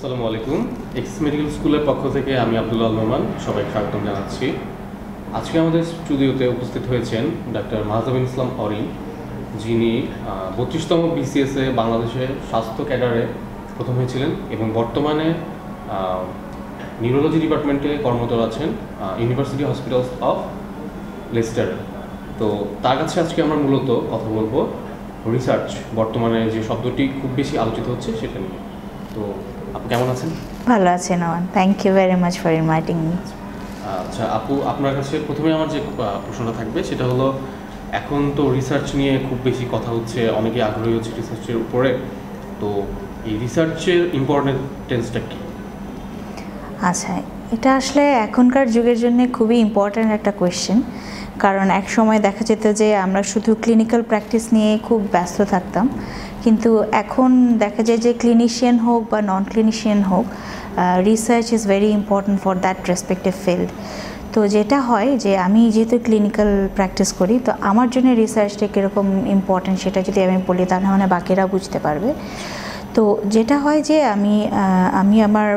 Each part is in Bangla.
আসসালামু আলাইকুম। এক্স মেডিকেল স্কুলের পক্ষ থেকে আমি আব্দুল্লাহ নোমান সবাই স্বাগতম জানাচ্ছি। আজকে আমাদের স্টুডিওতে উপস্থিত হয়েছেন ডাক্তার মাহজাবিন ইসলাম অরিন, যিনি বত্রিশতম বিসিএসে বাংলাদেশে স্বাস্থ্য ক্যাডারে প্রথম হয়েছিলেন এবং বর্তমানে নিউরোলজি ডিপার্টমেন্টে কর্মরত আছেন ইউনিভার্সিটি হসপিটালস অফ লেস্টার তো তার কাছে আজকে আমরা মূলত কথা বলব রিসার্চ বর্তমানে যে শব্দটি খুব বেশি আলোচিত হচ্ছে সেটা নিয়ে। তো আপু কেমন আছেন? ভালো আছি নওয়ান। Thank you very much for inviting me আচ্ছা আপু আপনার কাছে প্রথমে আমার যে প্রশ্নটা থাকবে সেটা হলো এখন তো রিসার্চ নিয়ে খুব বেশি কথা হচ্ছে অনেকে আগ্রহী হচ্ছে রিসার্চের উপরে। তো এই রিসার্চের ইম্পর্টেন্সটা কি? আচ্ছা এটা আসলে এখনকার যুগের জন্য খুবই ইম্পর্ট্যান্ট একটা কোয়েশ্চেন কারণ এক সময় দেখা যেত যে আমরা শুধু ক্লিনিক্যাল প্র্যাকটিস নিয়ে খুব ব্যস্ত থাকতাম। কিন্তু এখন দেখা যায় যে ক্লিনিশিয়ান হোক বা নন ক্লিনিশিয়ান হোক research is very important for that respective field তো যেটা হয় যে আমি যেহেতু ক্লিনিক্যাল প্র্যাকটিস করি, তো আমার জন্য রিসার্চটা কীরকম ইম্পর্ট্যান্ট সেটা যদি আমি বলি, তাহলে মানে বাকিরা বুঝতে পারবে। তো যেটা হয় যে আমি আমি আমার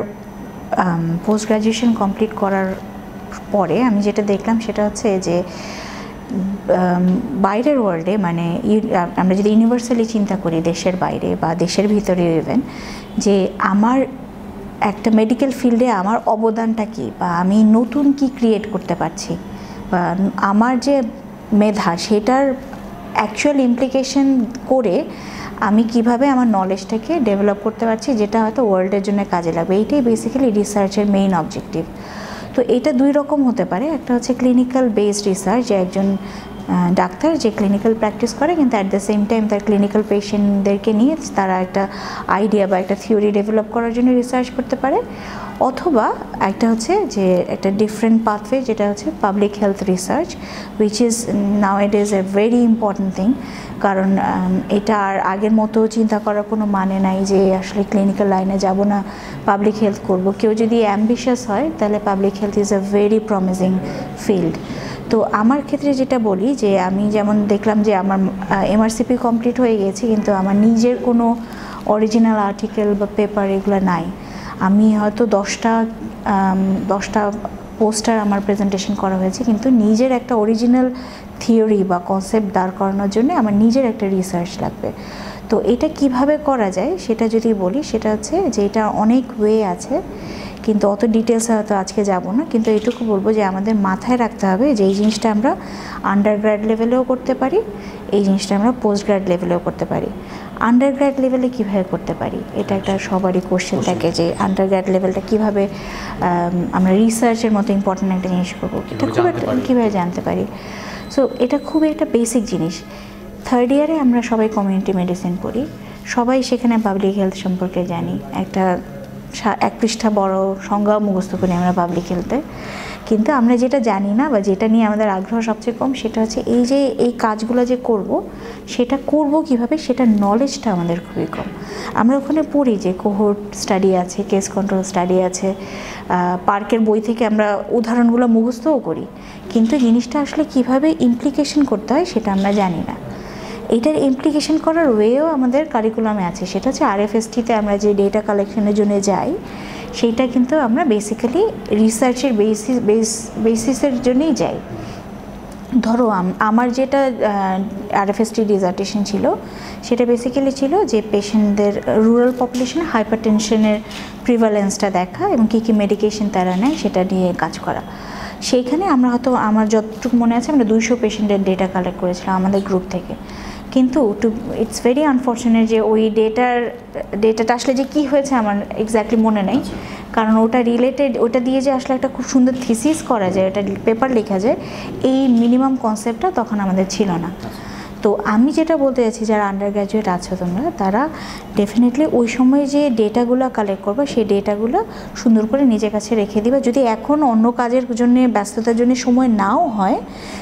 পোস্ট গ্রাজুয়েশন কমপ্লিট করার পরে আমি যেটা দেখলাম সেটা হচ্ছে যে বাইরের ওয়ার্ল্ডে মানে আমরা যদি ইউনিভার্সালি চিন্তা করি দেশের বাইরে বা দেশের ভিতরে ইভেন যে আমার একটা মেডিকেল ফিল্ডে আমার অবদানটা কী বা আমি নতুন কি ক্রিয়েট করতে পারছি বা আমার যে মেধা সেটার অ্যাকচুয়াল ইমপ্লিকেশন করে আমি কীভাবে আমার নলেজটাকে ডেভেলপ করতে পারছি, যেটা হয়তো ওয়ার্ল্ডের জন্য কাজে লাগবে। এইটাই বেসিক্যালি রিসার্চের মেইন অবজেক্টিভ তো এটা দুই রকম হতে পারে। একটা হচ্ছে ক্লিনিক্যাল বেসড রিসার্চ যে একজন ডাক্তার যে ক্লিনিক্যাল প্র্যাকটিস করে, কিন্তু অ্যাট দ্য সেম টাইম তার ক্লিনিক্যাল পেশেন্টদেরকে নিয়ে তারা একটা আইডিয়া বা একটা থিওরি ডেভেলপ করার জন্য রিসার্চ করতে পারে। অথবা একটা হচ্ছে যে একটা ডিফারেন্ট পাথওয়ে যেটা হচ্ছে public health research which is now it is a very important thing কারণ এটা আর আগের মতো চিন্তা করার কোনো মানে নাই যে আসলে ক্লিনিক্যাল লাইনে যাব না পাবলিক হেলথ করব। কেউ যদি অ্যাম্বিশাস হয়, তাহলে public health is a very promising field তো আমার ক্ষেত্রে যেটা বলি যে আমি যেমন দেখলাম যে আমার এমআরসিপি কমপ্লিট হয়ে গেছে, কিন্তু আমার নিজের কোনো অরিজিনাল আর্টিকেল বা পেপার এগুলো নাই। আমি হয়তো দশটা দশটা পোস্টার আমার প্রেজেন্টেশন করা হয়েছে, কিন্তু নিজের একটা অরিজিনাল থিওরি বা কনসেপ্ট দাঁড় করানোর জন্য আমার নিজের একটা রিসার্চ লাগবে। তো এটা কীভাবে করা যায় সেটা যদি বলি, সেটা হচ্ছে যে এটা অনেক ওয়ে আছে। কিন্তু অত ডিটেলসে হয়তো আজকে যাব না কিন্তু এটুকু বলব যে আমাদের মাথায় রাখতে হবে যে এই জিনিসটা আমরা আন্ডার গ্র্যাড লেভেলেও করতে পারি এই জিনিসটা আমরা পোস্ট গ্র্যাড লেভেলেও করতে পারি। আন্ডার গ্র্যাড লেভেলে কীভাবে করতে পারি? এটা একটা সবারই কোশ্চেন থাকে যে আন্ডার গ্র্যাড লেভেলটা কীভাবে আমরা রিসার্চের মতো ইম্পর্ট্যান্ট একটা জিনিস করব। এটা কীভাবে খুব একটা কীভাবে জানতে পারি? সো এটা খুবই একটা বেসিক জিনিস। থার্ড ইয়ারে আমরা সবাই কমিউনিটি মেডিসিন পড়ি সবাই সেখানে পাবলিক হেলথ সম্পর্কে জানি। একটা এক পৃষ্ঠা বড় সংজ্ঞাও মুখস্থ করি আমরা পাবলিক হেলথে কিন্তু আমরা যেটা জানি না বা যেটা নিয়ে আমাদের আগ্রহ সবচেয়ে কম, সেটা হচ্ছে এই যে এই কাজগুলো যে করব, সেটা করব কীভাবে, সেটা নলেজটা আমাদের খুবই কম। আমরা ওখানে পড়ি যে কোহোর্ট স্টাডি আছে কেস কন্ট্রোল স্টাডি আছে পার্কের বই থেকে আমরা উদাহরণগুলো মুখস্থও করি। কিন্তু জিনিসটা আসলে কীভাবে ইমপ্লিকেশন করতে হয়, সেটা আমরা জানি না। এটার ইমপ্লিকেশন করার ওয়েও আমাদের কারিকুলামে আছে। সেটা হচ্ছে আরএফএসটিতে আমরা যে ডেটা কালেকশনের জন্য যাই, সেইটা কিন্তু আমরা বেসিক্যালি রিসার্চের বেসিস বেস বেসিসের জন্যই যাই। ধরো, আম- আমার যেটা আরএফএসটি ডিজার্টেশন ছিল, সেটা বেসিক্যালি ছিল যে পেশেন্টদের রুরাল পপুলেশনে হাইপার টেনশনের প্রিভালেন্সটা দেখা এবং কী কী মেডিকেশন তারা নেয় সেটা নিয়ে কাজ করা। সেইখানে আমরা হয়তো, আমার যতটুকু মনে আছে, আমরা দুইশো পেশেন্টের ডেটা কালেক্ট করেছিলাম আমাদের গ্রুপ থেকে। কিন্তু টু ইটস ভেরি আনফর্চুনেট যে ওই ডেটার ডেটাটা আসলে যে কী হয়েছে আমার এক্স্যাক্টলি মনে নেই। কারণ ওটা রিলেটেড ওটা দিয়ে যে আসলে একটা খুব সুন্দর থিসিস করা যায়, ওটা পেপার লেখা যায়, এই মিনিমাম কনসেপ্টটা তখন আমাদের ছিল না। তো আমি যেটা বলতে চাইছি, যারা আন্ডার গ্র্যাজুয়েট আছো তোমরা, তারা ডেফিনেটলি ওই সময় যে ডেটাগুলো কালেক্ট করবে, সেই ডেটাগুলো সুন্দর করে নিজের কাছে রেখে দিবা। যদি এখন অন্য কাজের জন্য, ব্যস্ততার জন্য সময় নাও হয়,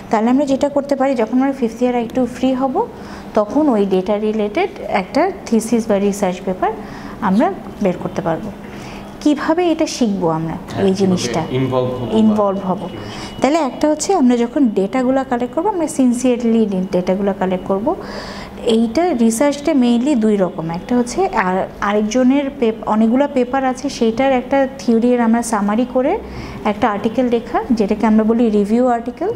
তাহলে আমরা যেটা করতে পারি, যখন আমরা ফিফথ ইয়ার একটু ফ্রি হব, তখন ওই ডেটা রিলেটেড একটা থিসিস বা রিসার্চ পেপার আমরা বের করতে পারব। কীভাবে এটা শিখব আমরা এই জিনিসটা? ইনভলভ ইনভলভ হব। তাহলে একটা হচ্ছে আমরা যখন ডেটাগুলো কালেক্ট করব আমরা সিনসিয়ারলি ডেটাগুলো কালেক্ট করব। এইটা রিসার্চটা মেইনলি দুই রকম। একটা হচ্ছে আর আরেকজনের পেপ- অনেকগুলো পেপার আছে সেইটার একটা থিওরির আমরা সামারি করে একটা আর্টিকেল লেখা যেটাকে আমরা বলি রিভিউ আর্টিকেল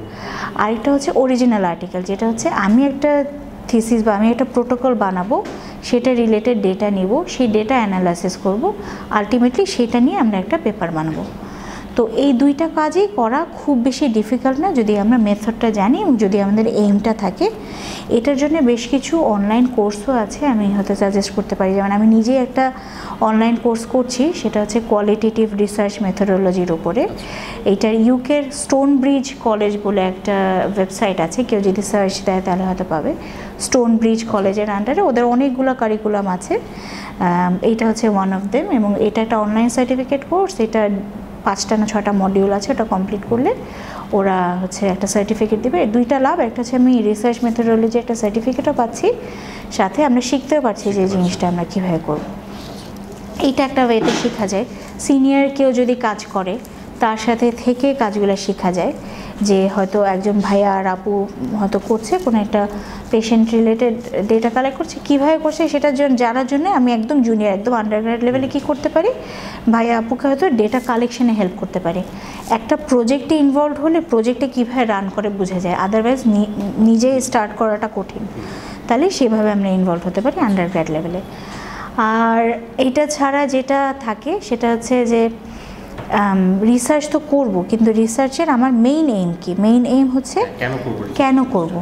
আরেকটা হচ্ছে অরিজিনাল আর্টিকেল যেটা হচ্ছে আমি একটা থিসিস বা আমি একটা প্রোটোকল বানাবো, সেটা রিলেটেড ডেটা নিব, সেই ডেটা অ্যানালাইসিস করব আলটিমেটলি সেটা নিয়ে আমরা একটা পেপার বানাবো। তো এই দুইটা কাজই করা খুব বেশি ডিফিকাল্ট না, যদি আমরা মেথডটা জানি যদি আমাদের এইমটা থাকে। এটার জন্য বেশ কিছু অনলাইন কোর্সও আছে, আমি হয়তো সাজেস্ট করতে পারি। যেমন আমি নিজেই একটা অনলাইন কোর্স করছি, সেটা হচ্ছে কোয়ালিটেটিভ রিসার্চ মেথোডোলজির উপরে। এইটার ইউকের স্টোন ব্রিজ কলেজ বলে একটা ওয়েবসাইট আছে, কেউ যদি সার্চ দেয় তাহলে হয়তো পাবে। স্টোন ব্রিজ কলেজের আন্ডারে ওদের অনেকগুলো কারিকুলাম আছে। এইটা হচ্ছে ওয়ান অফ দেম এবং এটা একটা অনলাইন সার্টিফিকেট কোর্স এটা পাঁচটা না ছটা মডিউল আছে ওটা কমপ্লিট করলে ওরা হচ্ছে একটা সার্টিফিকেট দেবে। দুইটা লাভ একটা হচ্ছে আমি রিসার্চ মেথোডোলজি একটা সার্টিফিকেটও পাচ্ছি। সাথে আমরা শিখতেও পারছি যে জিনিসটা আমরা কীভাবে করব। এইটা একটা ওয়েতে শেখা যায়। সিনিয়র কেউ যদি কাজ করে তার সাথে থেকে কাজগুলো শেখা যায়, যে হয়তো একজন ভাইয়া আর আপু হয়তো করছে, কোনো একটা পেশেন্ট রিলেটেড ডেটা কালেক্ট করছে, কীভাবে করছে সেটার জন্য জানার জন্য আমি একদম জুনিয়র একদম আন্ডারগ্রেড লেভেলে কী করতে পারি? ভাইয়া আপুকে হয়তো ডেটা কালেকশনে হেল্প করতে পারি। একটা প্রজেক্টে ইনভলভ হলে প্রজেক্টে কীভাবে রান করে বোঝা যায় আদারওয়াইজ নিজে স্টার্ট করাটা কঠিন। তাহলে সেভাবে আমরা ইনভলভ হতে পারি আন্ডারগ্রেড লেভেলে আর এটা ছাড়া যেটা থাকে সেটা হচ্ছে যে রিসার্চ তো করব কিন্তু রিসার্চের আমার মেইন এইম কি? মেইন এইম হচ্ছে কেন করব।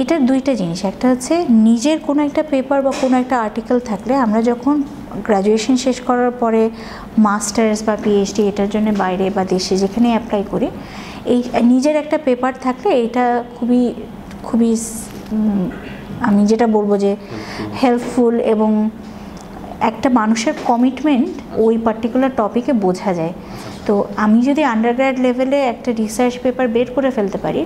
এইটার দুইটা জিনিস। একটা হচ্ছে নিজের কোনো একটা পেপার বা কোনো একটা আর্টিকেল থাকলে আমরা যখন গ্র্যাজুয়েশন শেষ করার পরে মাস্টার্স বা পিএইচডি এটার জন্য বাইরে বা দেশে যেখানে অ্যাপ্লাই করি এই নিজের একটা পেপার থাকলে এটা খুবই খুবই আমি যেটা বলব যে হেল্পফুল এবং একটা মানুষের কমিটমেন্ট ওই পার্টিকুলার টপিকে বোঝা যায়। তো আমি যদি আন্ডারগ্র্যাড লেভেলে একটা রিসার্চ পেপার বের করে ফেলতে পারি,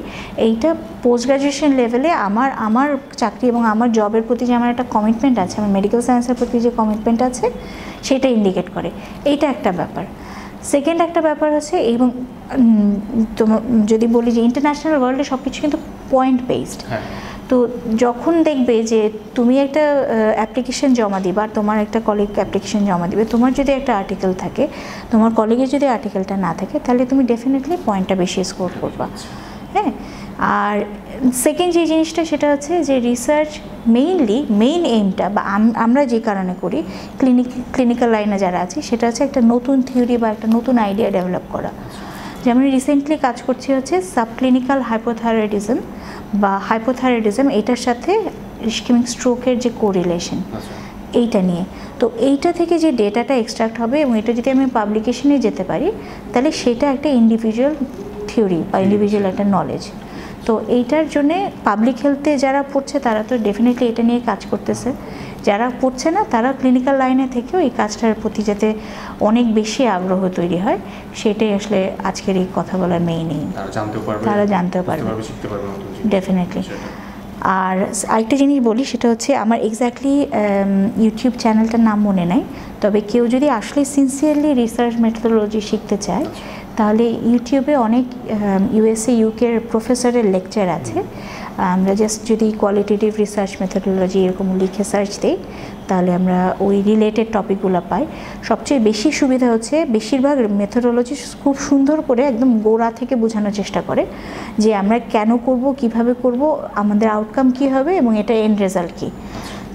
এইটা পোস্ট গ্রাজুয়েশন লেভেলে আমার আমার চাকরি এবং আমার জবের প্রতি যে আমার একটা কমিটমেন্ট আছে, আমার মেডিকেল সায়েন্সের প্রতি যে কমিটমেন্ট আছে, সেটা ইন্ডিকেট করে। এইটা একটা ব্যাপার। সেকেন্ড একটা ব্যাপার হচ্ছে, এবং তোমার যদি বলি যে ইন্টারন্যাশনাল ওয়ার্ল্ডে সব কিছু কিন্তু পয়েন্ট বেসড হ্যাঁ। তো যখন দেখবে যে তুমি একটা অ্যাপ্লিকেশন জমা দিবা আর তোমার একটা কলিগ অ্যাপ্লিকেশন জমা দিবে, তোমার যদি একটা আর্টিকেল থাকে, তোমার কলিগের যদি আর্টিকেলটা না থাকে, তাহলে তুমি ডেফিনেটলি পয়েন্টটা বেশি স্কোর করবা। হ্যাঁ? আর সেকেন্ড যে জিনিসটা, সেটা হচ্ছে যে রিসার্চ মেইনলি মেইন এইমটা বা আমরা যে কারণে করি ক্লিনিক ক্লিনিক্যাল লাইনে যারা আছি, সেটা হচ্ছে একটা নতুন থিওরি বা একটা নতুন আইডিয়া ডেভেলপ করা। যেমন রিসেন্টলি কাজ করছি হচ্ছে সাবক্লিনিক্যাল হাইপোথাইরয়েডিজম বা হাইপোথাইরয়েডিজম এটার সাথে ইস্কেমিক স্ট্রোকের যে কোরিলেশন আচ্ছা। এইটা নিয়ে। তো এইটা থেকে যে ডেটাটা এক্সট্রাক্ট হবে এবং এটা যদি আমি পাবলিকেশনে যেতে পারি তাহলে সেটা একটা ইন্ডিভিজুয়াল থিওরি বা ইন্ডিভিজুয়াল একটা নলেজ তো এইটার জন্যে পাবলিক হেলথে যারা পড়ছে তারা তো ডেফিনেটলি এটা নিয়ে কাজ করতেছে। যারা পড়ছে না তারা ক্লিনিক্যাল লাইনে থেকেও এই কাজটার প্রতি যাতে অনেক বেশি আগ্রহ তৈরি হয় সেটাই আসলে আজকের এই কথা বলার মেইন তারা জানতেও পারবে। ডেফিনেটলি। আর আরেকটা জিনিস বলি সেটা হচ্ছে আমার এক্স্যাক্টলি ইউটিউব চ্যানেলটার নাম মনে নাই তবে কেউ যদি আসলে সিনসিয়ারলি রিসার্চ মেথোডোলজি শিখতে চায় তাহলে ইউটিউবে অনেক ইউএসএ ইউকের প্রফেসরের লেকচার আছে। আমরা জাস্ট যদি কোয়ালিটেটিভ রিসার্চ মেথোডোলজি এরকম লিখে সার্চ দিই, তাহলে আমরা ওই রিলেটেড টপিকগুলো পাই। সবচেয়ে বেশি সুবিধা হচ্ছে বেশিরভাগ মেথোডোলজি খুব সুন্দর করে একদম গোড়া থেকে বোঝানোর চেষ্টা করে যে আমরা কেন করব, কীভাবে করব, আমাদের আউটকাম কি হবে এবং এটা এন্ড রেজাল্ট কী।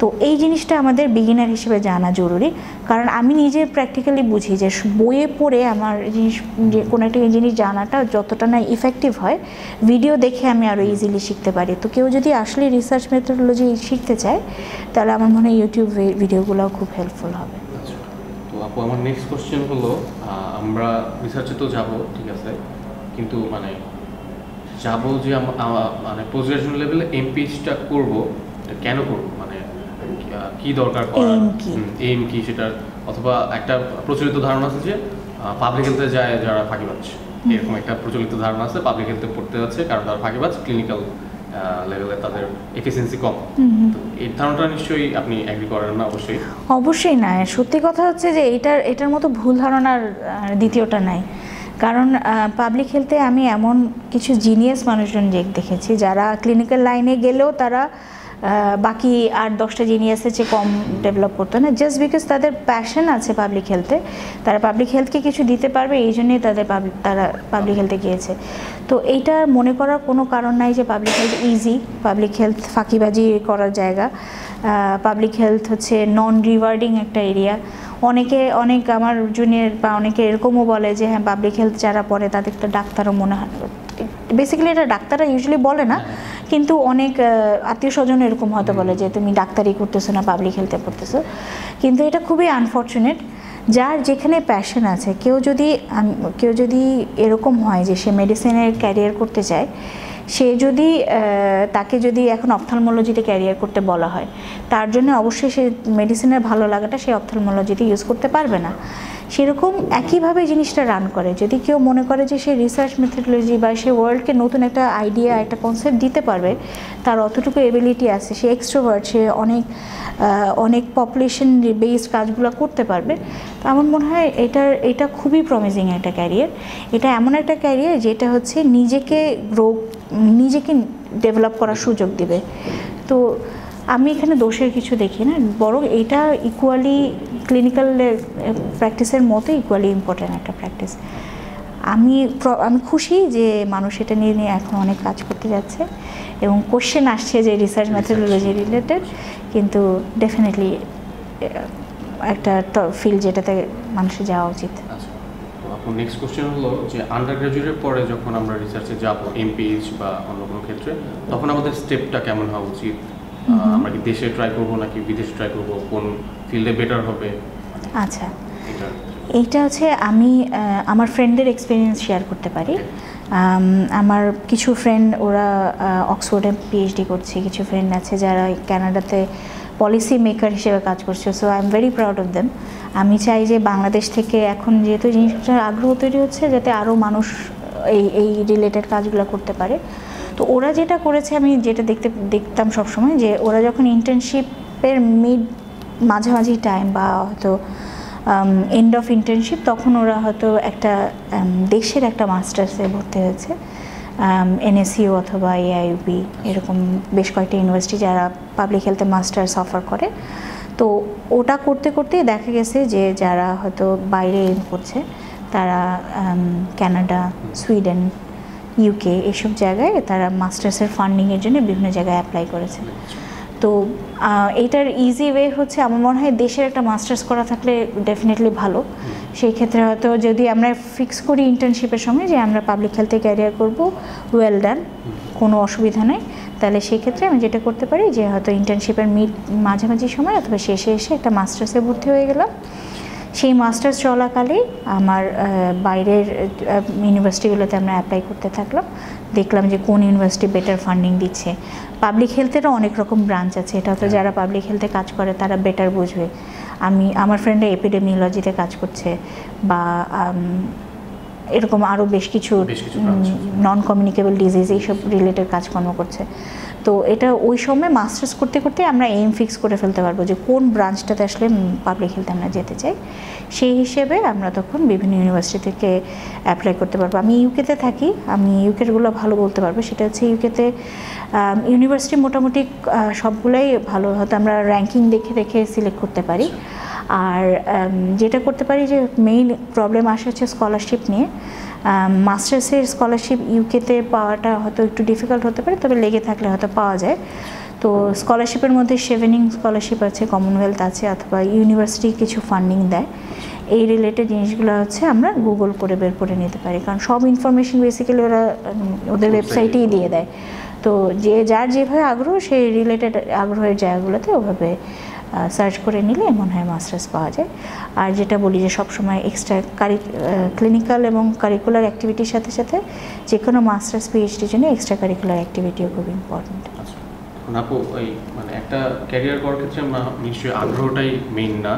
তো এই জিনিসটা আমাদের বিগিনার হিসেবে জানা জরুরি। কারণ আমি নিজে প্র্যাকটিক্যালি বুঝি যে বইয়ে পড়ে আমার জিনিস, যে কোনো একটা জিনিস জানাটা যতটা না ইফেক্টিভ হয় ভিডিও দেখে আমি আরও ইজিলি শিখতে পারি। তো কেউ যদি আসলে রিসার্চ মেথোডোলজি শিখতে চায়, তাহলে আমার মনে হয় ইউটিউব ভিডিওগুলো খুব হেল্পফুল হবে। আচ্ছা। তো আপু, আমার নেক্সট কোশ্চেন হলো আমরা রিসার্চে তো যাব, ঠিক আছে? কিন্তু মানে যাব যে মানে পোস্ট লেভেলে এমপিএইচটা করব কেন মানে কি দরকার Aim কি? এইম কি সেটার অথবা একটা প্রচলিত ধারণা আছে যে পাবলিক হেলথে যায় যারা ফাঁকিবাজ। এরকম একটা প্রচলিত ধারণা আছে পাবলিক হেলথে পড়তে যাচ্ছে কারণ তারা ফাঁকিবাজ ক্লিনিক্যাল লেভেলে তাদের এফিসিয়েন্সি কম। তো এই ধারণাটা নিশ্চয়ই আপনি অ্যাগ্রি করেন না? অবশ্যই। অবশ্যই না। সত্যি কথা হচ্ছে যে এটার এটার মতো ভুল ধারণার দ্বিতীয়টা নাই। কারণ পাবলিক হেলথে আমি এমন কিছু জিনিয়াস মানুষজন দেখেছি যারা ক্লিনিক্যাল লাইনে গেলেও তারা বাকি আর দশটা জিনিয়াসের চেয়ে কম ডেভেলপ করতো না জাস্ট বিকজ তাদের প্যাশন আছে পাবলিক হেলথে তারা পাবলিক হেলথকে কিছু দিতে পারবে, এই জন্যই তাদের পাবলিক তারা পাবলিক হেলথে গিয়েছে। তো এইটা মনে করার কোনো কারণ নাই যে public health easy public health ফাঁকিবাজি করার জায়গা। পাবলিক হেলথ হচ্ছে নন রিওয়ার্ডিং একটা এরিয়া অনেকে, অনেক আমার জুনিয়র বা অনেকে এরকমও বলে যে হ্যাঁ পাবলিক হেলথ যারা পড়ে তাদের তো ডাক্তারও মনে হয় বেসিক্যালি এটা ডাক্তাররা ইউজুয়ালি বলে না। কিন্তু অনেক আত্মীয় স্বজন এরকম হয়তো বলে যে তুমি ডাক্তারি করতেছো না পাবলিক হেলথে পড়তেছো। কিন্তু এটা খুবই আনফর্চুনেট যার যেখানে প্যাশন আছে, কেউ যদি কেউ যদি এরকম হয় যে সে মেডিসিনের ক্যারিয়ার করতে চায় সে যদি তাকে যদি এখন অপথালমোলজিতে ক্যারিয়ার করতে বলা হয়, তার জন্য অবশ্যই সে মেডিসিনের ভালো লাগাটা সে অপথালমোলজিতে ইউজ করতে পারবে না। সেরকম একইভাবে জিনিসটা রান করে। যদি কেউ মনে করে যে সে রিসার্চ মেথোডোলজি বা সে ওয়ার্ল্ডকে নতুন একটা আইডিয়া একটা কনসেপ্ট দিতে পারবে, তার অতটুকু এবিলিটি আছে। সে এক্সট্রোভার্ট সে অনেক অনেক পপুলেশন বেসড কাজগুলো করতে পারবে। তো আমার মনে হয় এটার, এটা খুবই প্রমিজিং একটা ক্যারিয়ার এটা এমন একটা ক্যারিয়ার যেটা হচ্ছে নিজেকে গ্রো নিজেকে ডেভেলপ করার সুযোগ দিবে। তো আমি এখানে দোষের কিছু দেখি না বরং এটা ইকুয়ালি ক্লিনিক্যাল প্র্যাকটিসের মতো ইকুয়ালি ইম্পর্ট্যান্ট একটা প্র্যাকটিস আমি আমি খুশি যে মানুষ এটা নিয়ে নিয়ে এখন অনেক কাজ করতে যাচ্ছে এবং কোশ্চেন আসছে যে রিসার্চ মেথোডোলজি রিলেটেড কিন্তু ডেফিনেটলি একটা ফিল্ড যেটাতে মানুষের যাওয়া উচিত। আপনার নেক্সট কোশ্চেন হলো যে আন্ডার গ্রাজুয়েটের পরে যখন আমরা রিসার্চে যাব এমপিএইচ বা অন্য কোনো ক্ষেত্রে তখন আমাদের স্টেপটা কেমন হওয়া উচিত? আমরা কি দেশে ট্রাই করব নাকি বিদেশে ট্রাই করব? কোন ফিল্ডে বেটার হবে? আচ্ছা। এইটা হচ্ছে আমি আমার ফ্রেন্ডদের এক্সপিরিয়েন্স শেয়ার করতে পারি। আমার কিছু ফ্রেন্ড ওরা অক্সফোর্ডে পিএইচডি করছে কিছু ফ্রেন্ড আছে যারা ক্যানাডাতে পলিসি মেকার হিসেবে কাজ করছে so I am very proud of them আমি চাই যে বাংলাদেশ থেকে এখন যেহেতু জিনিসটার আগ্রহ তৈরি হচ্ছে, যাতে আরও মানুষ এই এই রিলেটেড কাজগুলো করতে পারে। তো ওরা যেটা করেছে, আমি যেটা দেখতে, দেখতাম সবসময় যে ওরা যখন ইন্টার্নশিপের মিড মাঝামাঝি টাইম বা হয়তো এন্ড অফ ইন্টার্নশিপ তখন ওরা হয়তো একটা দেশের একটা মাস্টার্সে ভর্তি হয়েছে। এনএসইউ অথবা এআইবি এরকম বেশ কয়েকটি ইউনিভার্সিটি যারা পাবলিক হেলথে মাস্টার্স অফার করে। তো ওটা করতে করতে দেখা গেছে যে যারা হয়তো বাইরে এম করছে, তারা কানাডা সুইডেন ইউকে এসব জায়গায় তারা মাস্টার্সের ফান্ডিংয়ের জন্য বিভিন্ন জায়গায় অ্যাপ্লাই করেছে। তো এটার ইজি ওয়ে হচ্ছে আমার মনে হয় দেশের একটা মাস্টার্স করা থাকলে ডেফিনেটলি ভালো। সেই ক্ষেত্রে হয়তো যদি আমরা ফিক্স করি ইন্টার্নশিপের সময় যে আমরা পাবলিক হেলথে ক্যারিয়ার করব ওয়েল ডান কোনো অসুবিধা নেই। তাহলে সেই ক্ষেত্রে আমি যেটা করতে পারি যে হয়তো ইন্টার্নশিপের মিড মাঝামাঝি সময় অথবা শেষে এসে একটা মাস্টার্সে ভর্তি হয়ে গেলাম। সেই মাস্টার্স চলাকালে আমার বাইরের ইউনিভার্সিটিগুলোতে আমরা অ্যাপ্লাই করতে থাকলাম। দেখলাম যে কোন ইউনিভার্সিটি বেটার ফান্ডিং দিচ্ছে। পাবলিক হেলথেরও অনেক রকম ব্রাঞ্চ আছে। এটা তো যারা পাবলিক হেলথে কাজ করে তারা বেটার বুঝবে। আমি আমার ফ্রেন্ডে এপিডেমিওলজিতে কাজ করছে বা এরকম আরও বেশ কিছু। নন কমিউনিকেবল ডিজিজ এইসব রিলেটেড কাজকর্ম করছে। তো এটা ওই সময় মাস্টার্স করতে করতে আমরা এইম ফিক্স করে ফেলতে পারব যে কোন ব্রাঞ্চটাতে আসলে পাবলিক হেলথে আমরা যেতে চাই। সেই হিসেবে আমরা তখন বিভিন্ন ইউনিভার্সিটি থেকে অ্যাপ্লাই করতে পারব। আমি ইউকেতে থাকি আমি ইউকেরগুলো ভালো বলতে পারব। সেটা হচ্ছে ইউকেতে ইউনিভার্সিটি মোটামুটি সবগুলোই ভালো। হয়তো আমরা র্যাঙ্কিং দেখে দেখে সিলেক্ট করতে পারি। আর যেটা করতে পারি যে মেইন প্রবলেম আসে হচ্ছে স্কলারশিপ নিয়ে। মাস্টার্সের স্কলারশিপ ইউকেতে পাওয়াটা হয়তো একটু ডিফিকাল্ট হতে পারে তবে লেগে থাকলে হয়তো পাওয়া যায়। তো স্কলারশিপের মধ্যে সেভেনিং স্কলারশিপ আছে কমনওয়েলথ আছে অথবা ইউনিভার্সিটি কিছু ফান্ডিং দেয়। এই রিলেটেড জিনিসগুলো হচ্ছে আমরা গুগল করে বের করে নিতে পারি। কারণ সব ইনফরমেশন বেসিক্যালি ওরা ওদের ওয়েবসাইটেই দিয়ে দেয় তো যে যার যেভাবে আগ্রহ সেই রিলেটেড আগ্রহের জায়গাগুলোতে ওভাবে সার্চ করে নিলে মনে হয় মাস্টার্স পাওয়া যায়। আর যেটা বলি যে সবসময় এক্সট্রা কারি ক্লিনিক্যাল এবং কারিকুলার অ্যাক্টিভিটির সাথে সাথে যে কোনো মাস্টার্স পিএইচডির জন্য এক্সট্রা কারিকুলার অ্যাক্টিভিটিও খুব ইম্পর্ট্যান্ট আচ্ছা আপু ওই মানে একটা ক্যারিয়ার করার ক্ষেত্রে আমরা নিশ্চয়ই আগ্রহটাই মেইন না।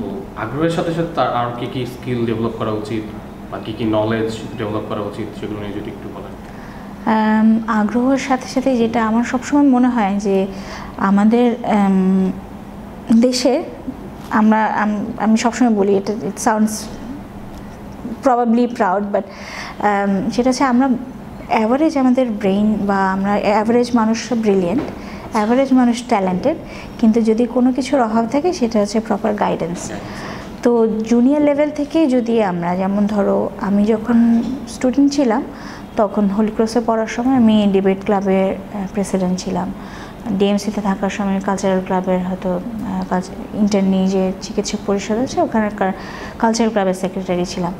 তো আগ্রহের সাথে সাথে তার আর কি কি স্কিল ডেভেলপ করা উচিত বা কি কি নলেজ ডেভেলপ করা উচিত সেগুলো নিয়ে যদি একটু বলেন। আগ্রহের সাথে সাথে যেটা আমার সবসময় মনে হয় যে আমাদের আম, দেশে আমরা, আম- সবসময় বলি, এটা it sounds probably proud but সেটা হচ্ছে আমরা অ্যাভারেজ আমাদের ব্রেইন বা আমরা অ্যাভারেজ মানুষ ব্রিলিয়েন্ট অ্যাভারেজ মানুষ ট্যালেন্টেড কিন্তু যদি কোনো কিছুর অভাব থাকে, সেটা হচ্ছে প্রপার গাইডেন্স তো জুনিয়র লেভেল থেকে যদি আমরা, যেমন ধরো, আমি যখন স্টুডেন্ট ছিলাম, তখন হোলি ক্রসে পড়ার সময় আমি ডিবেট ক্লাবের প্রেসিডেন্ট ছিলাম। ডিএমসিতে থাকার সময় কালচারাল ক্লাবের হয়তো ইন্টারনি যে চিকিৎসক পরিষদ আছে ওখানকার কালচারাল ক্লাবের সেক্রেটারি ছিলাম।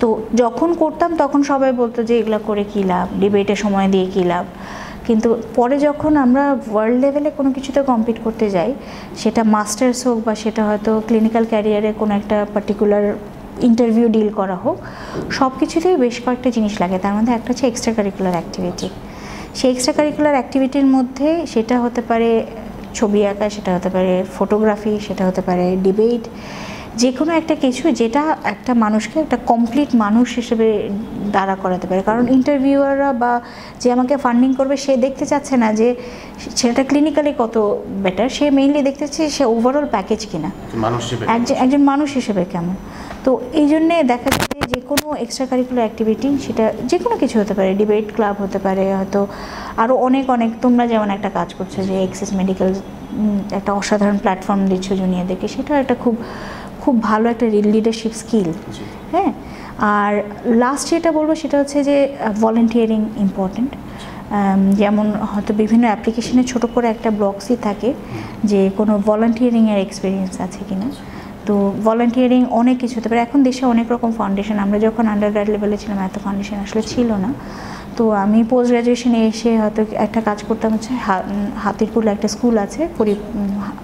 তো যখন করতাম, তখন সবাই বলতো যে, এগুলো করে কী লাভ? ডিবেটে সময় দিয়ে কী লাভ? কিন্তু পরে যখন আমরা ওয়ার্ল্ড লেভেলে কোনো কিছুতে কম্পিট করতে যাই, সেটা মাস্টার্স হোক বা সেটা হয়তো ক্লিনিক্যাল ক্যারিয়ারে কোনো একটা পার্টিকুলার ইন্টারভিউ ডিল করা হোক সব কিছুতেই বেশ কয়েকটা জিনিস লাগে। তার মধ্যে একটা হচ্ছে এক্সট্রা কারিকুলার অ্যাক্টিভিটি সেই এক্সট্রা কারিকুলার অ্যাক্টিভিটির মধ্যে সেটা হতে পারে ছবি আঁকা সেটা হতে পারে ফটোগ্রাফি সেটা হতে পারে ডিবেট যে কোনো একটা কিছু যেটা একটা মানুষকে একটা কমপ্লিট মানুষ হিসেবে দাঁড়া করাতে পারে। কারণ ইন্টারভিউয়াররা বা যে আমাকে ফান্ডিং করবে সে দেখতে চাচ্ছে না যে সেটা ক্লিনিক্যালি কত বেটার সে মেইনলি দেখতে চাচ্ছে সে ওভারঅল প্যাকেজ কিনা। মানুষ একজন একজন মানুষ হিসেবে কেমন? তো এই জন্যে দেখা যাচ্ছে যে কোনো এক্সট্রা কারিকুলার অ্যাক্টিভিটি সেটা যে কোনো কিছু হতে পারে ডিবেট ক্লাব হতে পারে হয়তো আরও অনেক অনেক তোমরা যেমন একটা কাজ করছ যে এক্সেস মেডিকেল একটা অসাধারণ প্ল্যাটফর্ম দিচ্ছ জুনিয়রদেরকে সেটা একটা খুব খুব ভালো একটা লিডারশিপ স্কিল হ্যাঁ? আর লাস্ট যেটা বলব সেটা হচ্ছে যে ভলেন্টিয়ারিং ইম্পর্ট্যান্ট যেমন হয়তো বিভিন্ন অ্যাপ্লিকেশনে ছোট করে একটা ব্লকসই থাকে যে কোনো ভলেন্টিয়ারিংয়ের এক্সপিরিয়েন্স আছে কিনা। তো ভলেন্টিয়ারিং অনেক কিছু হতে পারে। এখন দেশে অনেক রকম ফাউন্ডেশন আমরা যখন আন্ডার গ্রাড লেভেলে ছিলাম, এত ফাউন্ডেশন আসলে ছিল না। তো আমি পোস্ট গ্রাজুয়েশনে এসে হয়তো একটা কাজ করতাম হচ্ছে হাতিরপুলে একটা স্কুল আছে, পরি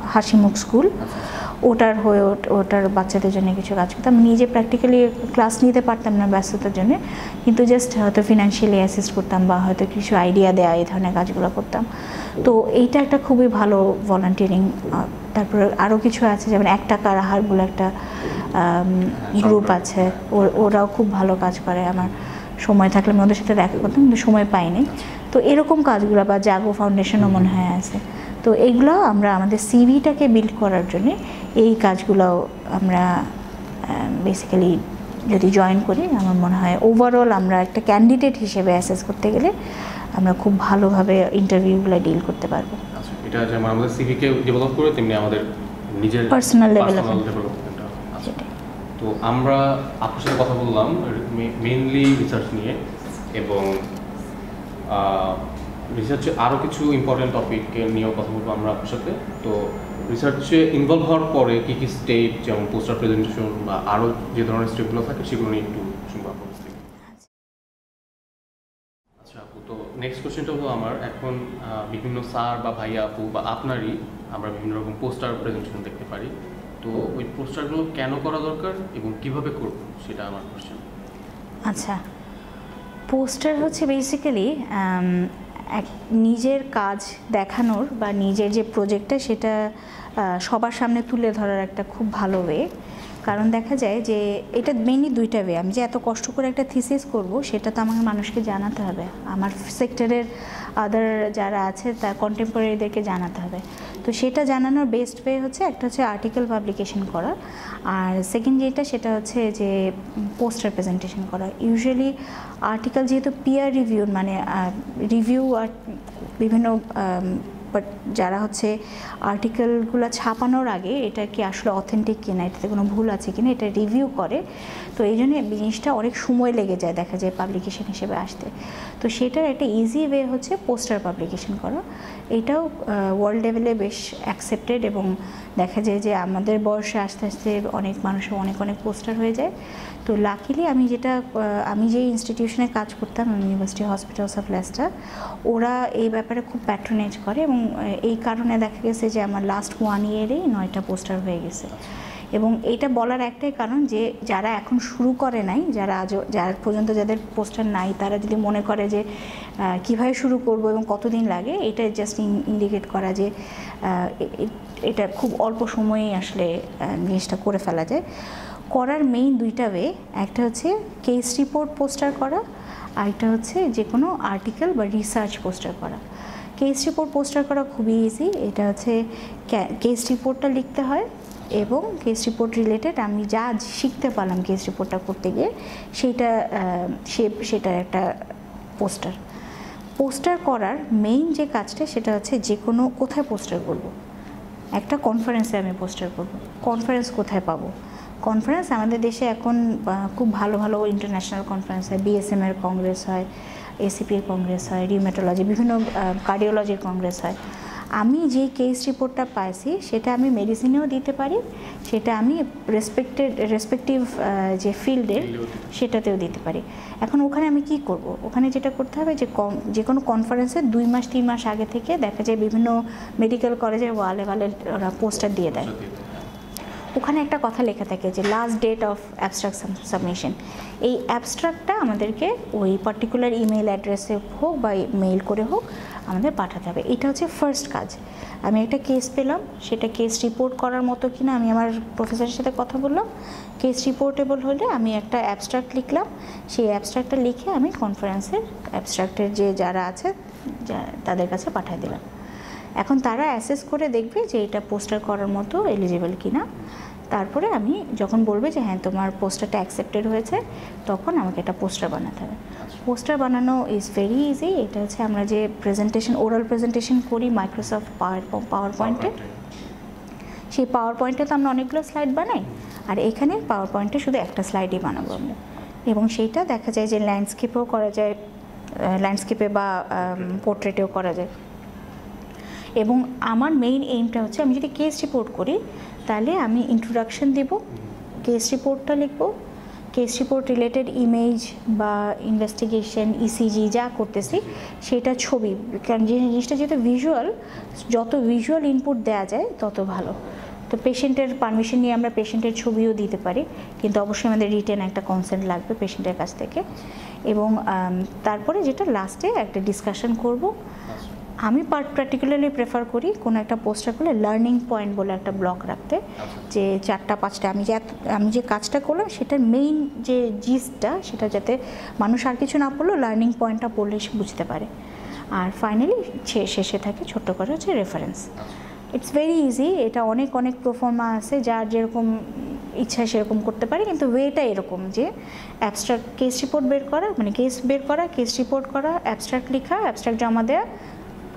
হাসিমুখ স্কুল ওটার হয়ে ওট- ওটার বাচ্চাদের জন্য কিছু কাজ করতাম। নিজে প্র্যাকটিক্যালি ক্লাস নিতে পারতাম না ব্যস্ততার জন্য, কিন্তু জাস্ট হয়তো ফিনান্সিয়ালি অ্যাসিস্ট করতাম বা হয়তো কিছু আইডিয়া দেওয়া এই ধরনের কাজগুলো করতাম। তো এইটা একটা খুবই ভালো ভলান্টিয়ারিং তারপরে আরও কিছু আছে যেমন এক টাকার আহার বলে একটা গ্রুপ আছে। ও- ওরাও খুব ভালো কাজ করে আমার সময় থাকলে আমি ওদের সাথে দেখা করতাম কিন্তু সময় পাইনি। তো এরকম কাজগুলো বা জাগো ফাউন্ডেশনও মনে হয় আছে। তো এইগুলো আমরা আমাদের সিভিটাকে বিল্ড করার জন্যে এই কাজগুলো আমরা বেসিক্যালি যদি জয়েন করি আমার মনে হয় ওভারঅল আমরা একটা ক্যান্ডিডেট হিসেবে অ্যাসেস করতে গেলে আমরা খুব ভালোভাবে ইন্টারভিউগুলো ডিল করতে পারব। এটা যেমন আমাদের সিভিকে ডেভেলপ করে তেমনি আমাদের নিজের। আচ্ছা সেটাই। তো আমরা আপনার সাথে কথা বললাম মেইনলি রিসার্চ নিয়ে এবং রিসার্চে আরও কিছু ইম্পর্টেন্ট টপিক নিয়েও কথা বলব আমরা আপনার সাথে। তো রিসার্চে ইনভলভ হওয়ার পরে কী কী স্টেপ যেমন পোস্টার প্রেজেন্টেশন বা আরও যে ধরনের স্টেপগুলো থাকে সেগুলো নিয়ে একটু নেক্সট কোশ্চেনটা হলো আমার, এখন বিভিন্ন স্যার বা ভাইয়া, আপু বা আপনারই আমরা বিভিন্ন রকম পোস্টার প্রেজেন্টেশন দেখতে পারি। তো ওই পোস্টারগুলো কেন করা দরকার এবং কীভাবে করব সেটা আমার কোশ্চেন আচ্ছা পোস্টার হচ্ছে বেসিক্যালি এক নিজের কাজ দেখানোর বা নিজের যে প্রজেক্টটা সেটা সবার সামনে তুলে ধরার একটা খুব ভালো ওয়ে কারণ দেখা যায় যে এটা মেইনলি দুইটা ওয়ে আমি যে এত কষ্ট করে একটা থিসিস করব, সেটা তো আমাকে মানুষকে জানাতে হবে। আমার সেক্টরের আদার যারা আছে, তার কন্টেম্পোরারিদেরকে জানাতে হবে। তো সেটা জানানোর বেস্ট ওয়ে হচ্ছে একটা হচ্ছে আর্টিকেল পাবলিকেশন করা। আর সেকেন্ড যেটা, সেটা হচ্ছে যে পোস্টার প্রেজেন্টেশন করা। ইউজুয়ালি আর্টিকেল যেহেতু পিয়ার রিভিউ মানে রিভিউ আর বিভিন্ন বাট যারা হচ্ছে আর্টিকেলগুলো ছাপানোর আগে এটা কি আসলে অথেন্টিক কিনা, এটাতে কোনো ভুল আছে কিনা, এটা রিভিউ করে। তো এই জন্য জিনিসটা অনেক সময় লেগে যায় দেখা যায় পাবলিকেশন হিসেবে আসতে। তো সেটার একটা ইজি ওয়ে হচ্ছে পোস্টার পাবলিকেশন করা। এটাও ওয়ার্ল্ড লেভেলে বেশ অ্যাকসেপ্টেড এবং দেখা যায় যে আমাদের বয়সে আস্তে আস্তে অনেক মানুষের অনেক অনেক পোস্টার হয়ে যায়। তো লাকিলি আমি যেটা আমি যে ইনস্টিটিউশনে কাজ করতাম ইউনিভার্সিটি হসপিটালস অফ লেস্টার ওরা এই ব্যাপারে খুব প্যাট্রোনেজ করে এবং এই কারণে দেখা গেছে যে আমার লাস্ট ওয়ান ইয়ারেই নয়টা পোস্টার হয়ে গেছে। এবং এটা বলার একটাই কারণ যে, যারা এখন শুরু করে নাই, যারা আজও যার পর্যন্ত যাদের পোস্টার নাই, তারা যদি মনে করে যে কীভাবে শুরু করব এবং কতদিন লাগে, এটা জাস্ট ইন্ডিকেট করা যে এটা খুব অল্প সময়েই আসলে জিনিসটা করে ফেলা যায়। করার মেইন দুইটা ওয়ে একটা হচ্ছে কেস রিপোর্ট পোস্টার করা আরেকটা হচ্ছে যে কোনো আর্টিকেল বা রিসার্চ পোস্টার করা। কেস রিপোর্ট পোস্টার করা খুবই ইজি এটা হচ্ছে কেস রিপোর্টটা লিখতে হয় এবং কেস রিপোর্ট রিলেটেড আমি যা শিখতে পারলাম কেস রিপোর্টটা করতে গিয়ে সেইটা সে সেটার একটা পোস্টার পোস্টার করার মেইন যে কাজটা, সেটা হচ্ছে যে কোনো কোথায় পোস্টার করব? একটা কনফারেন্সে আমি পোস্টার করব। কনফারেন্স কোথায় পাবো? কনফারেন্স আমাদের দেশে এখন খুব ভালো ভালো ইন্টারন্যাশনাল কনফারেন্স হয়। বিএসএম এর কংগ্রেস হয় এসিপির কংগ্রেস হয় রিউমেটোলজি বিভিন্ন কার্ডিওলজির কংগ্রেস হয়। আমি যে কেস রিপোর্টটা পাইছি সেটা আমি মেডিসিনেও দিতে পারি সেটা আমি রেসপেক্টেড রেসপেক্টিভ যে ফিল্ডের। সেটাতেও দিতে পারি। এখন ওখানে আমি কি করব? ওখানে যেটা করতে হবে যে কম যে কোনো কনফারেন্সে দুই মাস তিন মাস আগে থেকে দেখা যায় বিভিন্ন মেডিকেল কলেজের ওয়ালে ওয়ালে ওরা পোস্টার দিয়ে দেয়। ওখানে একটা কথা লেখা থাকে যে last date of abstract submission এই অ্যাবস্ট্রাক্টটা আমাদেরকে ওই পার্টিকুলার ইমেল অ্যাড্রেসে হোক বা মেইল করে হোক আমাদের পাঠাতে হবে। এটা হচ্ছে ফার্স্ট কাজ। আমি একটা কেস পেলাম, সেটা কেস রিপোর্ট করার মতো কিনা আমি আমার প্রফেসরের সাথে কথা বললাম। কেস রিপোর্টেবল হলে আমি একটা অ্যাবস্ট্রাক্ট লিখলাম। সেই অ্যাবস্ট্রাক্টটা লিখে আমি কনফারেন্সের অ্যাবস্ট্রাক্টের যে যারা আছে তাদের কাছে পাঠিয়ে দিলাম। এখন তারা অ্যাসেস করে দেখবে যে এটা পোস্টার করার মতো এলিজিবল কিনা। তারপরে আমি যখন বলবে যে হ্যাঁ তোমার পোস্টারটা অ্যাকসেপ্টেড হয়েছে তখন আমাকে একটা পোস্টার বানাতে হবে। পোস্টার বানানো ইজ ভেরি ইজি এটা হচ্ছে আমরা যে প্রেজেন্টেশন ওরাল প্রেজেন্টেশন করি মাইক্রোসফট পাওয়ার পাওয়ার পয়েন্টে সেই পাওয়ার পয়েন্টে তো আমরা অনেকগুলো স্লাইড বানাই আর এখানে পাওয়ার পয়েন্টে শুধু একটা স্লাইডই বানাবো আমরা। এবং সেইটা দেখা যায় যে ল্যান্ডস্কেপেও করা যায় ল্যান্ডস্কেপে বা পোর্ট্রেটেও করা যায়। এবং আমার মেইন এইমটা হচ্ছে আমি যদি কেস রিপোর্ট করি তাহলে আমি ইন্ট্রোডাকশন দেব। কেস রিপোর্টটা লিখব। কেস রিপোর্ট রিলেটেড ইমেজ বা ইনভেস্টিগেশন ইসিজি যা করতেছি, সেটা ছবি। কারণ যে জিনিসটা যেহেতু ভিজুয়াল যত ভিজুয়াল ইনপুট দেওয়া যায়, তত ভালো। তো পেশেন্টের পারমিশন নিয়ে আমরা পেশেন্টের ছবিও দিতে পারি, কিন্তু অবশ্যই আমাদের রিটেন একটা কনসেন্ট লাগবে পেশেন্টের কাছ থেকে। এবং তারপরে যেটা লাস্টে একটা ডিসকাশন করব। আমি পার্টিকুলারলি প্রেফার করি কোনো একটা পোস্টার করলে লার্নিং পয়েন্ট বলে একটা ব্লক রাখতে। আচ্ছা। যে চারটা পাঁচটা আমি যে আমি যে কাজটা করলাম সেটার মেইন যে জিসটা সেটা যাতে মানুষ আর কিছু না পড়লেও লার্নিং পয়েন্টটা পড়লে সে বুঝতে পারে। আর ফাইনালি শেষে থাকে ছোট্ট করে হচ্ছে রেফারেন্স ইটস ভেরি ইজি এটা অনেক অনেক প্রফর্মা আছে যার যেরকম ইচ্ছা সেরকম করতে পারে কিন্তু ওয়েটা এরকম যে অ্যাবস্ট্রাক্ট কেস রিপোর্ট বের করা মানে কেস বের করা কেস রিপোর্ট করা অ্যাবস্ট্রাক্ট লেখা অ্যাবস্ট্রাক্ট জমা দেওয়া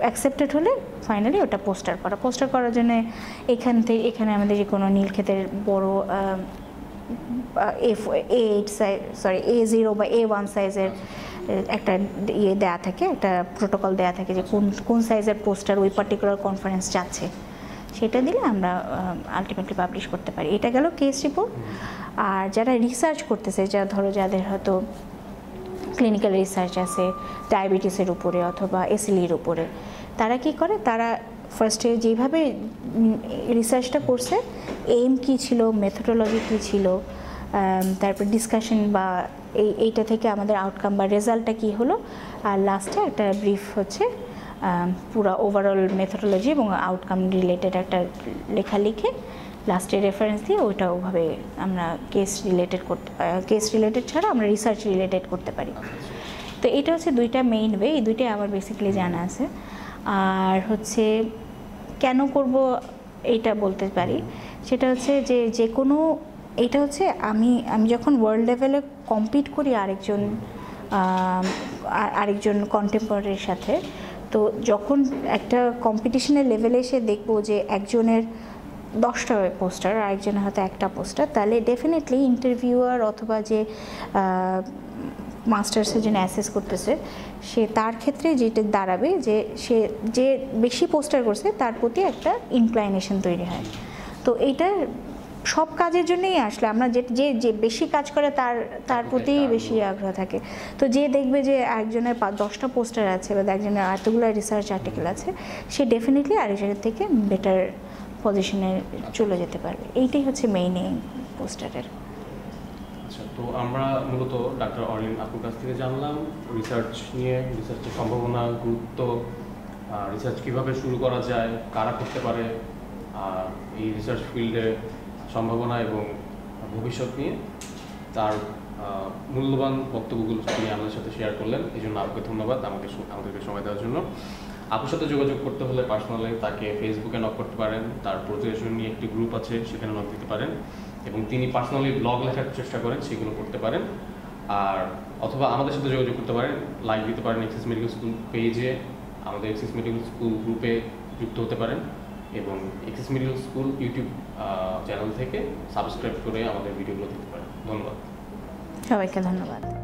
অ্যাকসেপ্টেড হলে ফাইনালি ওটা পোস্টার করা। পোস্টার করার জন্য এখান থেকে এখানে আমাদের যে কোনো নীলক্ষেতের বড় A eight size sorry A zero বা এ ওয়ান সাইজের একটা ইয়ে দেয়া থাকে একটা প্রোটোকল দেয়া থাকে যে কোন কোন সাইজের পোস্টার ওই পার্টিকুলার কনফারেন্স যাচ্ছে। সেটা দিলে আমরা আলটিমেটলি পাবলিশ করতে পারি। এটা গেল কেস রিপোর্ট আর যারা রিসার্চ করতেছে যা ধরো যাদের হয়তো ক্লিনিক্যাল রিসার্চ আছে ডায়াবেটিসের উপরে অথবা এসিলির উপরে। তারা কি করে? তারা ফার্স্টে যেভাবে রিসার্চটা করছে এইম কী ছিল মেথোডোলজি কী ছিল তারপর ডিসকাশন বা এই, এইটা থেকে আমাদের আউটকাম বা রেজাল্টটা কী হলো, আর লাস্টে একটা ব্রিফ হচ্ছে পুরো ওভারঅল মেথোডোলজি এবং আউটকাম রিলেটেড একটা লেখা লিখে লাস্টে রেফারেন্স দিয়ে ওইটা ওভাবে আমরা কেস রিলেটেড করতে কেস রিলেটেড ছাড়া আমরা রিসার্চ রিলেটেড করতে পারি। তো এটা হচ্ছে দুইটা মেইন ওয়ে এই দুইটাই আমার বেসিক্যালি জানা আছে। আর হচ্ছে কেন করব এইটা বলতে পারি। সেটা হচ্ছে যে যে কোনো এটা হচ্ছে আমি আমি যখন ওয়ার্ল্ড লেভেলে কম্পিট করি আরেকজন আর- আরেকজন কন্টেম্পোরারির সাথে, তো যখন একটা কম্পিটিশনের লেভেলে এসে দেখব যে একজনের দশটা পোস্টার আর একজনের হয়তো একটা পোস্টার তাহলে ডেফিনেটলি ইন্টারভিউয়ার অথবা যে মাস্টার্সের জন্য অ্যাসেস করতেছে সে তার ক্ষেত্রে যেটা দাঁড়াবে যে সে যে বেশি পোস্টার করছে তার প্রতি একটা ইনক্লাইনেশন তৈরি হয়। তো এইটা সব কাজের জন্যই আসলে আমরা যে যে যে বেশি কাজ করে তার তার প্রতি বেশি আগ্রহ থাকে। তো যে দেখবে যে একজনের দশটা পোস্টার আছে বা একজনের এতগুলো রিসার্চ আর্টিকেল আছে সে ডেফিনেটলি আরেকজনের থেকে বেটার পজিশনে চলে যেতে পারবে। এইটাই হচ্ছে মেইন এই পোস্টারের আচ্ছা তো আমরা মূলত ডাক্তার অরিন আপুর কাছ থেকে জানলাম রিসার্চ নিয়ে রিসার্চের সম্ভাবনা, গুরুত্ব রিসার্চ কীভাবে শুরু করা যায়, কারা করতে পারে, আর এই রিসার্চ ফিল্ডে সম্ভাবনা এবং ভবিষ্যৎ নিয়ে তার মূল্যবান বক্তব্যগুলো তিনি আমাদের সাথে শেয়ার করলেন। এই জন্য আপুকে ধন্যবাদ আমাকে আমাদেরকে সময় দেওয়ার জন্য। আপুর সাথে যোগাযোগ করতে হলে পার্সোনালি তাকে ফেসবুকে নক করতে পারেন। তার প্রতিবেশন নিয়ে একটি গ্রুপ আছে, সেখানে নক দিতে পারেন। এবং তিনি পার্সোনালি ব্লগ লেখার চেষ্টা করেন, সেগুলো করতে পারেন। আর অথবা আমাদের সাথে যোগাযোগ করতে পারেন লাইক দিতে পারেন এক্সিস মেডিকেল স্কুল পেজে আমাদের এক্সিস মেডিকেল স্কুল গ্রুপে যুক্ত হতে পারেন। এবং Axis medical school YouTube channel থেকে সাবস্ক্রাইব করে আমাদের ভিডিওগুলো দেখতে পারেন। ধন্যবাদ। সবাইকে ধন্যবাদ।